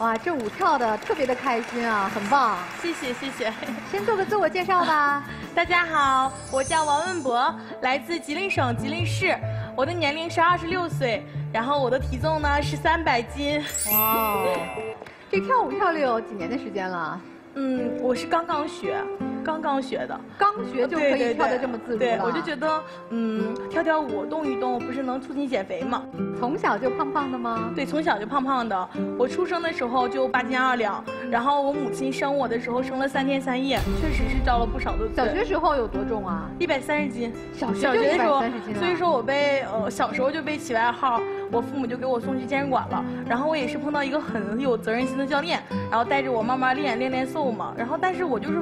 哇，这舞跳的特别的开心啊，很棒。谢谢谢谢。先做个自我介绍吧。大家好，我叫王文博，来自吉林省吉林市，我的年龄是二十六岁，然后我的体重呢是三百斤。哇，这跳舞跳了有几年的时间了？嗯，我是刚刚学。刚刚学的，刚学就可以跳得这么自如对，我就觉得，嗯，跳跳舞、动一动，不是能促进减肥吗？从小就胖胖的吗？对，从小就胖胖的。我出生的时候就八斤二两，然后我母亲生我的时候生了三天三夜，确实是遭了不少的罪。小学时候有多重啊？一百三十斤。小学就一百三十斤所以说我被呃小时候就被起外号，我父母就给我送去健身馆了。然后我也是碰到一个很有责任心的教练，然后带着我慢慢练练练瘦嘛。然后但是我就是。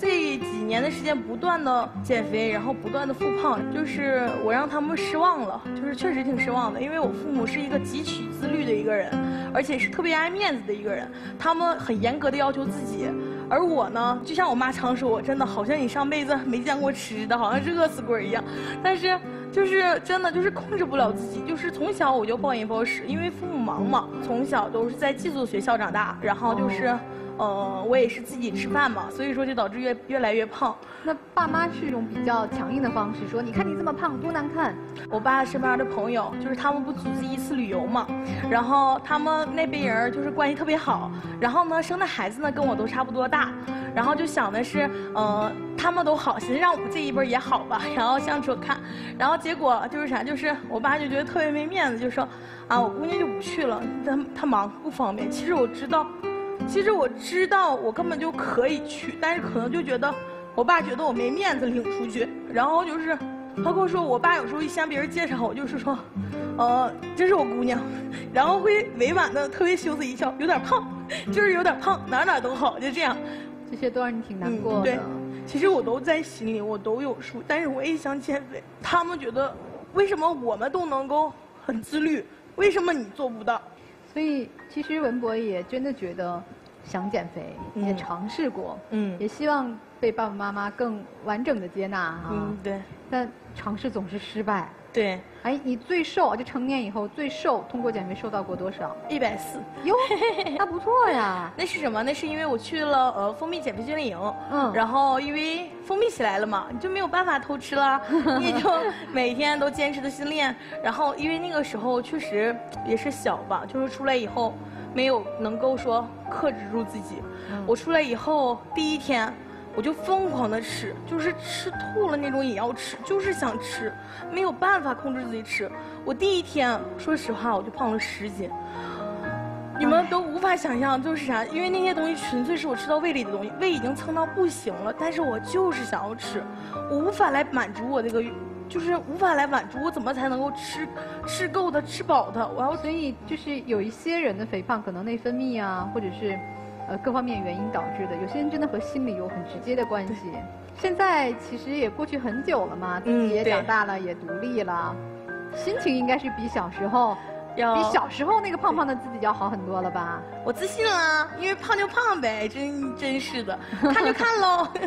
这几年的时间不断的减肥，然后不断的复胖，就是我让他们失望了，就是确实挺失望的。因为我父母是一个极其自律的一个人，而且是特别爱面子的一个人，他们很严格的要求自己。而我呢，就像我妈常说，我真的好像你上辈子没见过吃的，好像是饿死鬼一样。但是就是真的就是控制不了自己，就是从小我就暴饮暴食，因为父母忙嘛，从小都是在寄宿学校长大，然后就是。呃，我也是自己吃饭嘛，所以说就导致越越来越胖。那爸妈是一种比较强硬的方式，说你看你这么胖多难看。我爸身边的朋友就是他们不组织一次旅游嘛，然后他们那边人就是关系特别好，然后呢生的孩子呢跟我都差不多大，然后就想的是，呃，他们都好，寻思让我们这一辈也好吧，然后相处看，然后结果就是啥，就是我爸就觉得特别没面子，就说，啊我姑娘就不去了，她她忙不方便。其实我知道。其实我知道我根本就可以去，但是可能就觉得我爸觉得我没面子领出去，然后就是他跟我说，我爸有时候一向别人介绍我，就是说，呃，这是我姑娘，然后会委婉的特别羞涩一笑，有点胖，就是有点胖，哪哪都好，就这样。这些都让你挺难过的。对，其实我都在心里，我都有数，但是我也想减肥。他们觉得，为什么我们都能够很自律，为什么你做不到？所以，其实文博也真的觉得。想减肥，也尝试过，嗯，也希望被爸爸妈妈更完整的接纳哈。嗯，对。但尝试总是失败。对。哎，你最瘦就成年以后最瘦，通过减肥瘦到过多少？一百四。哟，那不错呀。那是什么？那是因为我去了呃蜂蜜减肥训练营，嗯，然后因为蜂蜜起来了嘛，你就没有办法偷吃了，你就每天都坚持的训练，然后因为那个时候确实也是小吧，就是出来以后。没有能够说克制住自己，我出来以后第一天，我就疯狂的吃，就是吃吐了那种也要吃，就是想吃，没有办法控制自己吃。我第一天，说实话，我就胖了十斤，你们都无法想象，就是啥，因为那些东西纯粹是我吃到胃里的东西，胃已经撑到不行了，但是我就是想要吃，我无法来满足我这个。就是无法来满足，我怎么才能够吃吃够的、吃饱的？我要所以就是有一些人的肥胖可能内分泌啊，或者是呃各方面原因导致的。有些人真的和心理有很直接的关系。现在其实也过去很久了嘛，自己也长大了，也独立了，心情应该是比小时候。比小时候那个胖胖的自己要好很多了吧？我自信了，因为胖就胖呗，真真是的，看就看喽。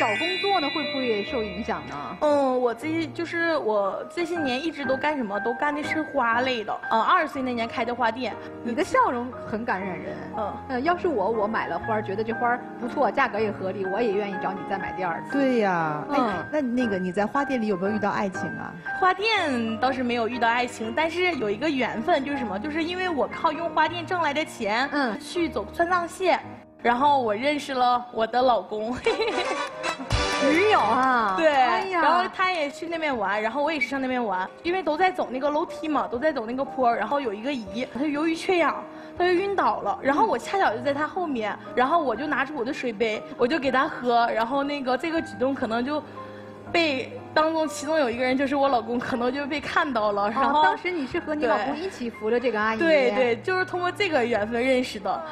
找工作呢，会不会受影响呢？嗯，我这就是我这些年一直都干什么？都干的是花类的。嗯，二十岁那年开的花店。你的笑容很感染人。嗯，嗯，要是我，我买了花，觉得这花不错，价格也合理，我也愿意找你再买第二次。对呀。嗯，那那个你在花店里有没有遇到爱情啊？花店倒是没有遇到爱情，但是有一个缘。分就是什么？就是因为我靠用花店挣来的钱，嗯，去走川藏线，然后我认识了我的老公，女友啊，对，然后他也去那边玩，然后我也是上那边玩，因为都在走那个楼梯嘛，都在走那个坡，然后有一个姨，她由于缺氧，她就晕倒了，然后我恰巧就在她后面，然后我就拿出我的水杯，我就给她喝，然后那个这个举动可能就。被当中其中有一个人就是我老公，可能就被看到了。然后当时你是和你老公一起扶着这个阿姨。对对，就是通过这个缘分认识的。